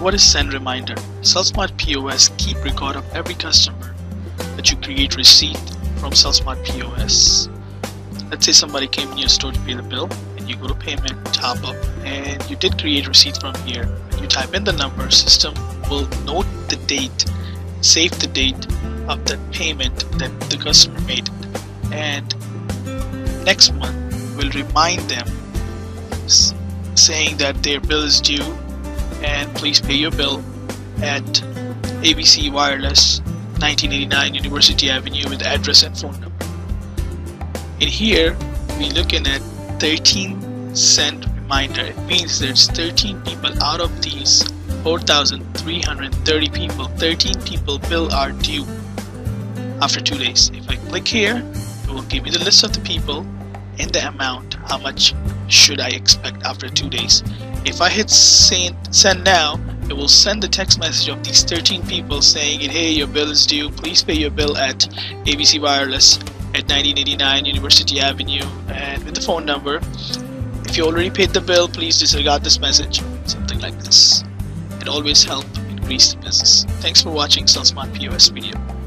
what is send reminder? CellSmart POS keep record of every customer that you create receipt from CellSmart POS. Let's say somebody came in your store to pay the bill and you go to payment, top up, and you did create receipt from here. You type in the number, system will note the date, save the date of that payment that the customer made and next month will remind them saying that their bill is due and please pay your bill at ABC Wireless 1989 University Avenue with address and phone number. In here we're looking at 13 cent reminder. It means there's 13 people out of these 4,330 people, 13 people bill are due after two days. If I click here, it will give me the list of the people and the amount, how much should I expect after two days. If I hit send, send now, it will send the text message of these 13 people saying, hey, your bill is due, please pay your bill at ABC Wireless at 1989 University Avenue and with the phone number. If you already paid the bill, please disregard this message, something like this. It always helps increase the business. Thanks for watching CellSmart POS video.